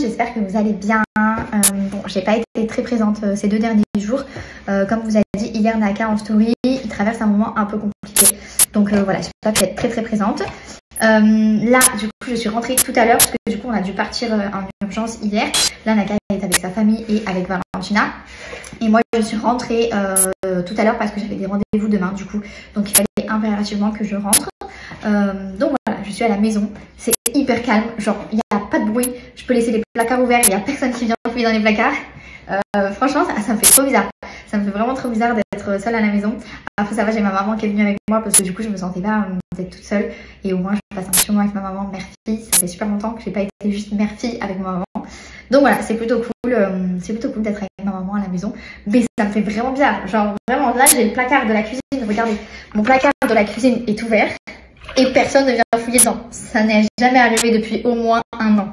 j'espère que vous allez bien. Euh, bon, j'ai pas été très présente euh, ces deux derniers jours. Euh, comme vous avez dit hier Naka en story, il traverse un moment un peu compliqué. Donc voilà, j'espère que être très très présente. là, du coup, je suis rentrée tout à l'heure parce que du coup, on a dû partir en urgence hier. Là, Naka est avec sa famille et avec Valentina. Et moi, je suis rentrée tout à l'heure parce que j'avais des rendez-vous demain, du coup. Donc, il fallait impérativement que je rentre. donc voilà, je suis à la maison. C'est hyper calme. Genre, il a pas de bruit. Je peux laisser les placards ouverts. Il n'y a personne qui vient fouiller dans les placards. Euh, franchement, ça, me fait trop bizarre. Ça me fait vraiment trop bizarre d'être seule à la maison. Après, ça va, j'ai ma maman qui est venue avec moi parce que du coup, je me sentais pas d'être toute seule. Et au moins, je passe un petit moment avec ma maman, mère-fille. Ça fait super longtemps que j'ai pas été juste mère-fille avec ma maman. Donc voilà, c'est plutôt cool. Euh, c'est plutôt cool d'être avec ma maman à la maison. Mais ça me fait vraiment bizarre. Genre, vraiment, là, j'ai le placard de la cuisine. Regardez, mon placard de la cuisine est ouvert et personne ne vient fouiller dedans. Ça n'est jamais arrivé depuis au moins un an.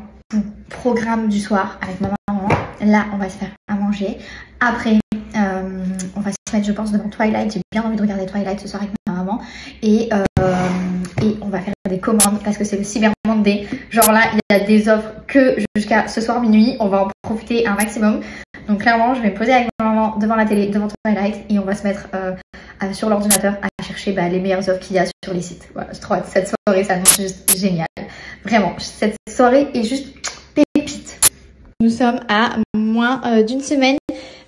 Programme du soir avec ma maman. Là, on va se faire à manger. Après, euh, on va se mettre, je pense, devant Twilight. J'ai bien envie de regarder Twilight ce soir avec ma maman. Et, euh, et on va faire des commandes parce que c'est le Cyber Monday. Genre là, il y a des offres que jusqu'à ce soir minuit. On va en profiter un maximum. Donc clairement, je vais me poser avec ma maman devant la télé, devant Twilight et on va se mettre euh, sur l'ordinateur à chercher bah, les meilleures offres qu'il y a sur les sites. Voilà, je trouve cette soirée, ça annonce juste génial. Vraiment, cette soirée est juste pépite. Nous sommes à moins euh, d'une semaine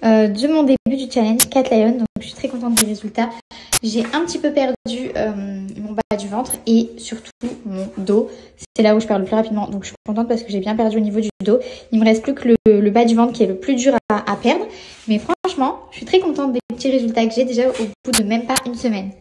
euh, de mon début du challenge 4 Lions. Donc je suis très contente des résultats. J'ai un petit peu perdu euh, mon bas du ventre et surtout mon dos. C'est là où je perds le plus rapidement. Donc je suis contente parce que j'ai bien perdu au niveau du dos. Il me reste plus que le, bas du ventre qui est le plus dur à, perdre. Mais franchement, je suis très contente des petits résultats que j'ai déjà au bout de même pas une semaine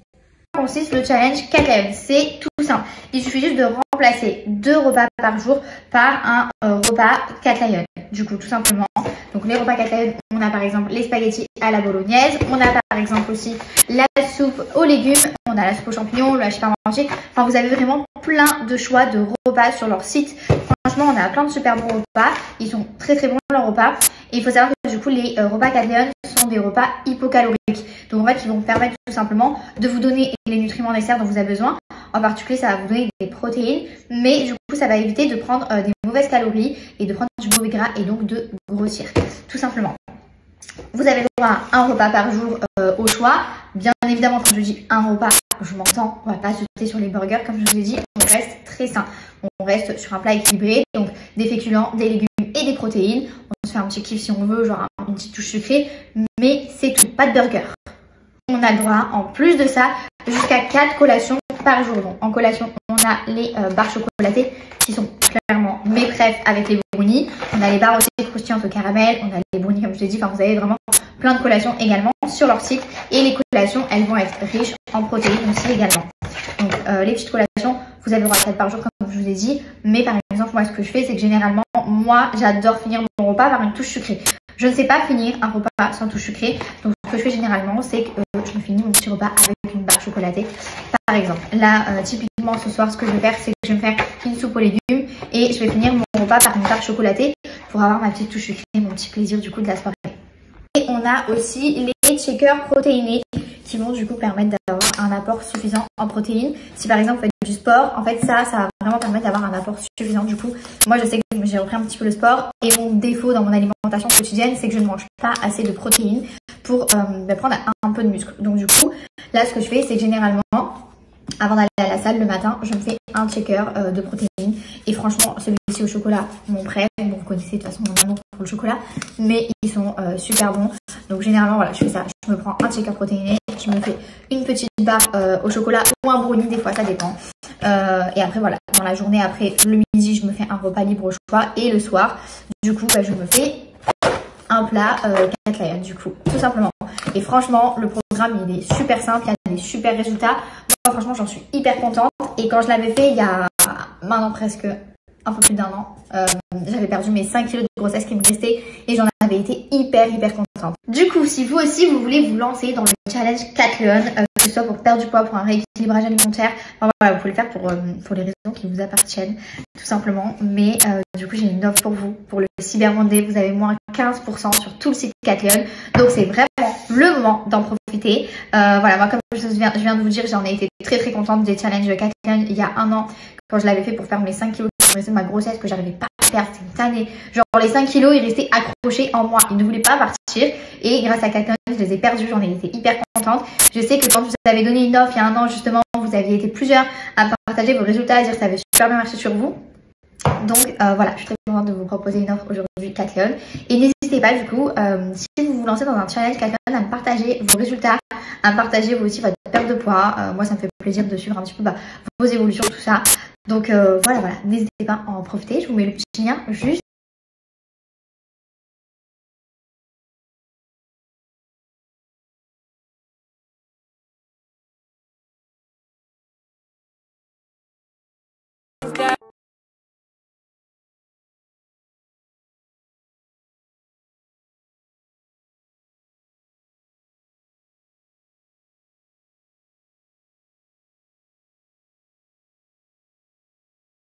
consiste le challenge 4 Lions C'est tout simple. Il suffit juste de remplacer deux repas par jour par un euh, repas 4 Lions Du coup, tout simplement. Donc les repas 4 Lions on a par exemple les spaghettis à la bolognaise. On a par exemple aussi la soupe aux légumes. On a la soupe aux champignons, le hachis manger. Enfin, vous avez vraiment plein de choix de repas sur leur site. Franchement, on a plein de super bons repas. Ils sont très très bons leurs repas. Et il faut savoir que du coup, les euh, repas 4 sont des repas hypocaloriques. Donc en fait, ils vont vous permettre tout simplement de vous donner les nutriments nécessaires dont vous avez besoin. En particulier, ça va vous donner des protéines, mais du coup, ça va éviter de prendre euh, des mauvaises calories et de prendre du mauvais gras et donc de grossir, tout simplement. Vous avez droit à un repas par jour euh, au choix. Bien évidemment, quand je dis un repas, je m'entends, on va pas se jeter sur les burgers, comme je vous ai dit, on reste très sain. On reste sur un plat équilibré, donc des féculents, des légumes et des protéines. On se fait un petit kiff si on veut, genre une petite touche sucrée, mais c'est tout, pas de burger. On a le droit, en plus de ça, jusqu'à 4 collations par jour. Donc en collation, on a les euh, barres chocolatées qui sont clairement mes préf avec les brownies. On a les barres aussi croustillantes au caramel, on a les brownies comme je l'ai dit. Enfin, vous avez vraiment plein de collations également sur leur site. Et les collations, elles vont être riches en protéines aussi également. Donc euh, les petites collations, vous avez le droit à 4 par jour comme je vous ai dit. Mais par exemple, moi ce que je fais, c'est que généralement, moi j'adore finir mon repas par une touche sucrée. Je ne sais pas finir un repas sans touche sucrée. Donc ce que je fais généralement, c'est que euh, je me finis mon petit repas avec une barre chocolatée. Par exemple, là, euh, typiquement ce soir, ce que je vais faire, c'est que je vais me faire une soupe aux légumes et je vais finir mon repas par une barre chocolatée pour avoir ma petite touche sucrée, mon petit plaisir du coup de la soirée. Et on a aussi les shakers protéinés qui vont du coup permettre d'avoir un apport suffisant en protéines. Si par exemple vous faites du sport, en fait ça, ça va vraiment permettre d'avoir un apport suffisant. Du coup, moi je sais que j'ai repris un petit peu le sport et mon défaut dans mon alimentation quotidienne, c'est que je ne mange pas assez de protéines pour euh, bah, prendre un, peu de muscle. Donc du coup, là ce que je fais, c'est généralement, avant d'aller à la salle le matin, je me fais un checker euh, de protéines. Et franchement, celui-ci au chocolat, mon prêt, vous connaissez de toute façon mon amour pour le chocolat, mais ils sont euh, super bons. Donc généralement, voilà, je fais ça. Je me prends un checker protéiné, je me fais une petite barre au chocolat ou un brownie, des fois ça dépend. Et après voilà, dans la journée, après le midi, je me fais un repas libre au choix et le soir, du coup, bah, je me fais un plat euh, 4 layers du coup, tout simplement. Et franchement, le programme il est super simple, il y a des super résultats. Moi franchement, j'en suis hyper contente. Et quand je l'avais fait il y a maintenant presque un peu plus d'un an. Euh, J'avais perdu mes 5 kilos de grossesse qui me restaient et j'en avais été hyper hyper contente. Du coup, si vous aussi vous voulez vous lancer dans le challenge 4 Leon, euh, que ce soit pour perdre du poids, pour un rééquilibrage alimentaire, enfin, voilà, vous pouvez le faire pour, euh, pour les raisons qui vous appartiennent, tout simplement. Mais euh, du coup, j'ai une offre pour vous. Pour le Cyber Monday, vous avez moins 15% sur tout le site 4 Leon. Donc c'est vraiment le moment d'en profiter. Euh, voilà, moi comme je viens, de vous dire, j'en ai été très très contente des challenges 4 Leon il y a un an quand je l'avais fait pour faire mes 5 kilos de ma grossesse que j'arrivais pas perdre, cette année. Genre les 5 kilos, ils restaient accrochés en moi. Ils ne voulaient pas partir. Et grâce à quelqu'un, je les ai perdus. J'en ai été hyper contente. Je sais que quand vous avais donné une offre il y a un an, justement, vous aviez été plusieurs à partager vos résultats, à dire que ça avait super bien marché sur vous. Donc euh, voilà, je suis très contente de vous proposer une offre aujourd'hui, Kathleen. Et n'hésitez pas du coup, euh, si vous vous lancez dans un challenge, Kathleen, à me partager vos résultats, à me partager aussi votre perte de poids. Euh, moi, ça me fait plaisir de suivre un petit peu bah, vos évolutions, tout ça. Donc voilà, voilà, n'hésitez pas à en profiter. Je vous mets le petit lien juste